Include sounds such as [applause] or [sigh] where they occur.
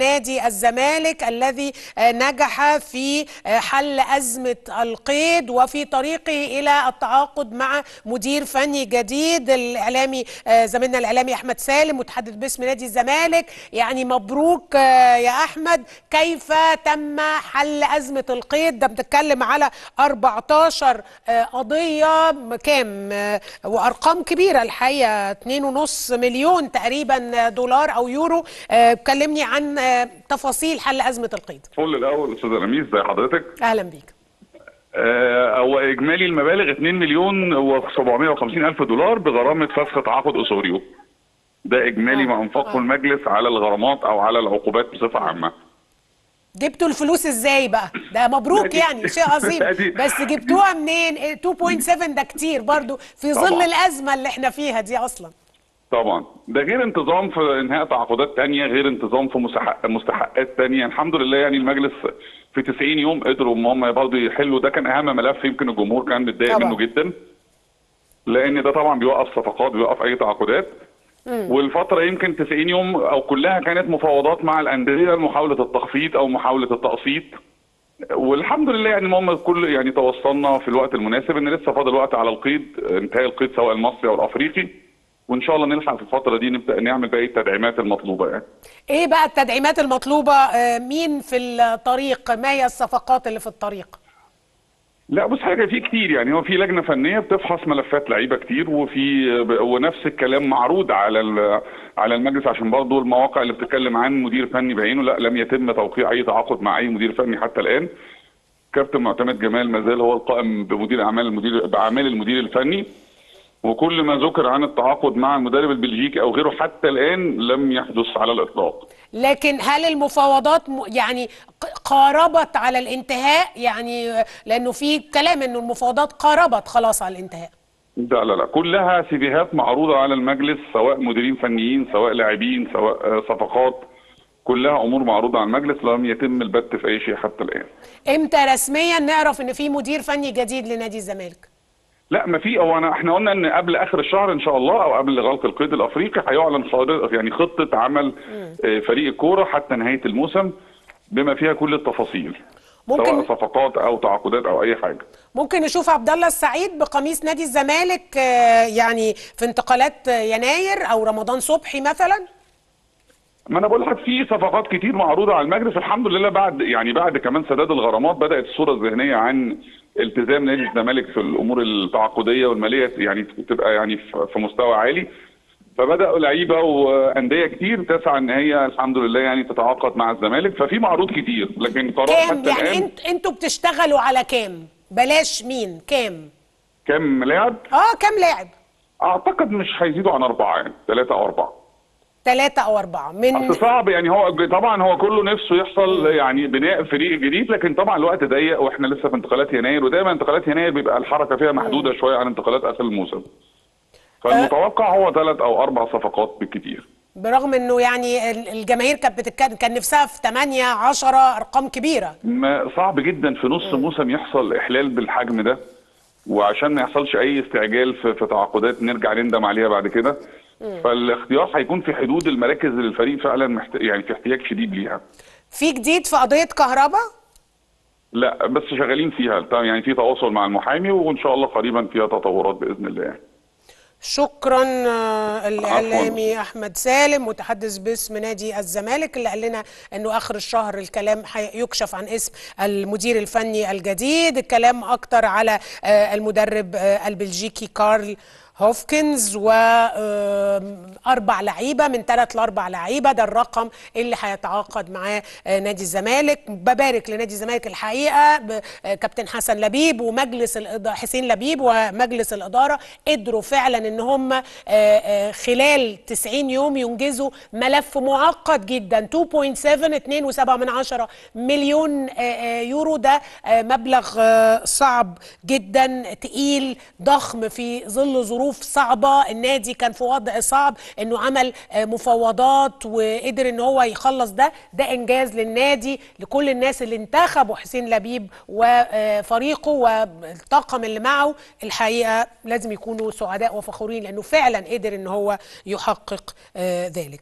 نادي الزمالك الذي نجح في حل أزمة القيد وفي طريقه إلى التعاقد مع مدير فني جديد الإعلامي زميلنا الإعلامي أحمد سالم متحدث باسم نادي الزمالك. يعني مبروك يا أحمد. كيف تم حل أزمة القيد؟ ده بتتكلم على 14 قضية كام وأرقام كبيرة الحقيقة 2.5 مليون تقريبا دولار أو يورو. كلمني عن تفاصيل حل أزمة القيد. فل الأول أستاذ رميس زي حضرتك. أهلا بيك. آه هو إجمالي المبالغ 2 مليون و750 ألف دولار بغرامة فسخ تعاقد أسوريو. ده إجمالي ما انفقه المجلس على الغرامات أو على العقوبات بصفة عامة. جبتوا الفلوس إزاي بقى؟ ده مبروك [laughs] يعني شيء عظيم [laughs] بس جبتوها منين؟ 2.7 ده كتير برضو في ظل. الأزمة اللي إحنا فيها دي أصلا. طبعا. ده غير انتظام في انهاء تعاقدات تانية غير انتظام في مستحق مستحقات تانية. الحمد لله يعني المجلس في 90 يوم قدروا إن هم برضه يحلوا. ده كان أهم ملف يمكن الجمهور كان متضايق. منه جدا لأن ده طبعا بيوقف صفقات بيوقف أي تعاقدات. والفترة يمكن 90 يوم أو كلها كانت مفاوضات مع الأندية لمحاوله التخفيض أو محاولة التقسيط. والحمد لله يعني المهم كل يعني توصلنا في الوقت المناسب إن لسه فاضل وقت على القيد انتهاء القيد سواء المصري أو الأفريقي. وإن شاء الله نلحق في الفترة دي نبدأ نعمل باقي التدعيمات المطلوبة يعني. إيه بقى التدعيمات المطلوبة؟ آه، مين في الطريق؟ ما هي الصفقات اللي في الطريق؟ لا بص حاجة في كتير يعني. هو في لجنة فنية بتفحص ملفات لعيبة كتير وفي ونفس الكلام معروض على على المجلس عشان برضه المواقع اللي بتتكلم عن مدير فني بعينه لا لم يتم توقيع أي تعاقد مع أي مدير فني حتى الآن. كابتن معتمد جمال ما زال هو القائم بمدير أعمال المدير بأعمال المدير الفني. وكل ما ذكر عن التعاقد مع المدرب البلجيكي أو غيره حتى الآن لم يحدث على الإطلاق. لكن هل المفاوضات يعني قاربت على الانتهاء؟ يعني لأنه في كلام إنه المفاوضات قاربت خلاص على الانتهاء. لا لا لا. كلها سيفيهات معروضة على المجلس سواء مديرين فنيين سواء لاعبين سواء آه، صفقات. كلها أمور معروضة على المجلس لم يتم البت في أي شيء حتى الآن. إمتى رسميا نعرف إن في مدير فني جديد لنادي الزمالك؟ لا ما في هو أنا إحنا قلنا إن قبل آخر الشهر إن شاء الله أو قبل غلق القيد الأفريقي هيعلن يعني خطة عمل آه، فريق الكورة حتى نهاية الموسم بما فيها كل التفاصيل سواء ممكن صفقات أو تعاقدات أو أي حاجة. ممكن نشوف عبد الله السعيد بقميص نادي الزمالك آه، يعني في انتقالات آه، يناير أو رمضان صبحي مثلا؟ ما أنا بقول لحضرتك في صفقات كتير معروضة على المجلس الحمد لله بعد يعني بعد كمان سداد الغرامات بدأت الصورة الذهنية عن التزام نادي الزمالك في الأمور التعاقدية والمالية يعني تبقى يعني في مستوى عالي. فبدأوا لعيبة وأندية كتير تسعى إن هي الحمد لله يعني تتعاقد مع الزمالك. ففي معروض كتير لكن قرار كام؟ حتى يعني الآن انت أنتوا بتشتغلوا على كام؟ بلاش مين؟ كام؟ كام لاعب؟ آه كام لاعب؟ أعتقد مش هيزيدوا عن أربعة يعني ثلاثة أو أربعة. ثلاثة أو أربعة. من أصل صعب يعني هو طبعا هو كله نفسه يحصل يعني بناء فريق جديد لكن طبعا الوقت ضيق وإحنا لسه في انتقالات يناير ودايما انتقالات يناير بيبقى الحركة فيها محدودة شوية عن انتقالات آخر الموسم. فالمتوقع هو ثلاث أو أربع صفقات بالكثير. برغم إنه يعني ال- الجماهير كانت بتتكلم كان نفسها في 8 10 أرقام كبيرة. ما صعب جدا في نص موسم يحصل إحلال بالحجم ده وعشان ما يحصلش أي استعجال في, في تعاقدات نرجع نندم عليها بعد كده. فالاختيار هيكون في حدود المراكز اللي الفريق فعلا محت... يعني في احتياج شديد ليها. في جديد في قضية كهرباء لا بس شغالين فيها. يعني في تواصل مع المحامي وإن شاء الله قريبا فيها تطورات بإذن الله. شكرا آه، الأعلامي أحمد سالم متحدث باسم نادي الزمالك اللي قال لنا إنه آخر الشهر الكلام يكشف عن اسم المدير الفني الجديد. الكلام أكتر على آه، المدرب آه، البلجيكي كارل هوفكنز واربع لعيبة من ثلاث لأربع لعيبة ده الرقم اللي هيتعاقد معاه آه، نادي الزمالك. ببارك لنادي الزمالك الحقيقة آه، كابتن حسن لبيب ومجلس الإدارة حسين لبيب ومجلس الإدارة قدروا فعلا إن هم آه، خلال 90 يوم ينجزوا ملف معقد جدا. 2.7 2.7 من عشرة مليون يورو. ده مبلغ صعب جدا تقيل ضخم في ظل ظروف صعبة. النادي كان في وضع صعب إنه عمل آه، مفاوضات وقدر إن هو يخلص ده. ده إنجاز للنادي لكل الناس اللي انتخبوا حسين لبيب وفريقه والطاقم اللي معه. الحقيقة لازم يكونوا سعداء وفخورين لأنه فعلا قدر إن هو يحقق آه، ذلك.